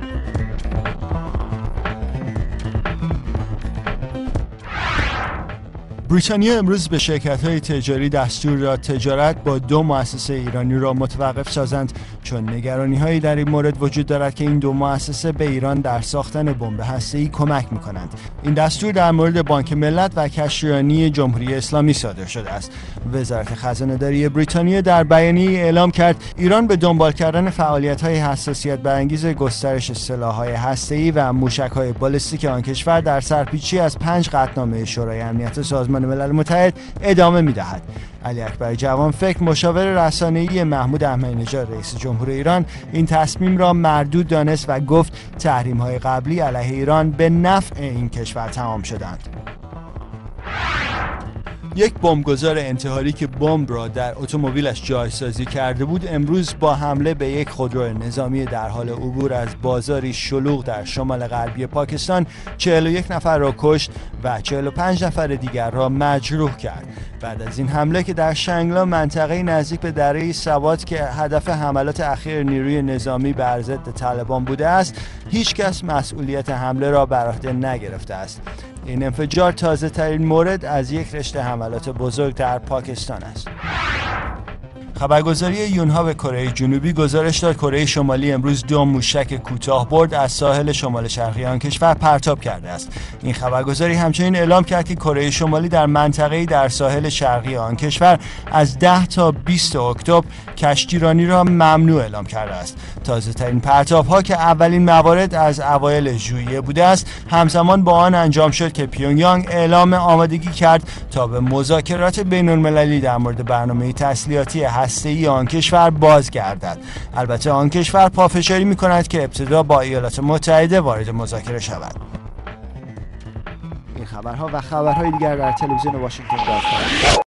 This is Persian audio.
thank you بریتانیا امروز به شرکت های تجاری دستور داد تجارت با دو مؤسسه ایرانی را متوقف سازند چون نگرانی هایی در این مورد وجود دارد که این دو مؤسسه به ایران در ساختن بمب ای کمک می کنند این دستور در مورد بانک ملت و کشتیرانی جمهوری اسلامی صادر شده است. وزارت خزانه داری بریتانیا در بیانیه اعلام کرد ایران به دنبال کردن فعالیت های حساسیت برانگیز گسترش سلاح های ای و موشک های بالستیک آن کشور در سرپیچی از پنج قطعنامه شورای امنیت سازمان سازمان ملل متحد ادامه می‌دهد. علی اکبر جوان فکر مشاور رسانه‌ای محمود احمدی نژاد رئیس جمهور ایران این تصمیم را مردود دانست و گفت تحریم های قبلی علیه ایران به نفع این کشور تمام شدند. یک بمبگذار انتحاری که بمب را در اتومبیلش جایسازی کرده بود امروز با حمله به یک خودرو نظامی در حال عبور از بازاری شلوغ در شمال غربی پاکستان 41 نفر را کشت و 45 نفر دیگر را مجروح کرد. بعد از این حمله که در شنگلا منطقه نزدیک به دره سوات که هدف حملات اخیر نیروی نظامی بر ضد طالبان بوده است هیچ کس مسئولیت حمله را بر عهده نگرفته است. این انفجار تازه ترین مورد از یک رشته حملات بزرگ در پاکستان است. خبرگزاری یونها به کره جنوبی گزارش داد. کره شمالی امروز دو موشک کوتاه برد از ساحل شمال شرقی آن کشور پرتاب کرده است. این خبرگزاری همچنین اعلام کرد که کره شمالی در منطقه‌ای در ساحل شرقی آن کشور از 10 تا 20 اکتبر کشتیرانی را ممنوع اعلام کرده است. تازه ترین پرتاب ها که اولین موارد از اوایل ژوئیه بوده است همزمان با آن انجام شد که پیونگیانگ اعلام آمادگی کرد تا به مذاکرات بین المللی در مورد برنامه تسلیحاتی ای آن کشور بازگردد البته آن کشور پافشاری می کند که ابتدا با ایالات متحده وارد مذاکره شود. این خبرها و خبرهای دیگر در تلویزیون واشنگتن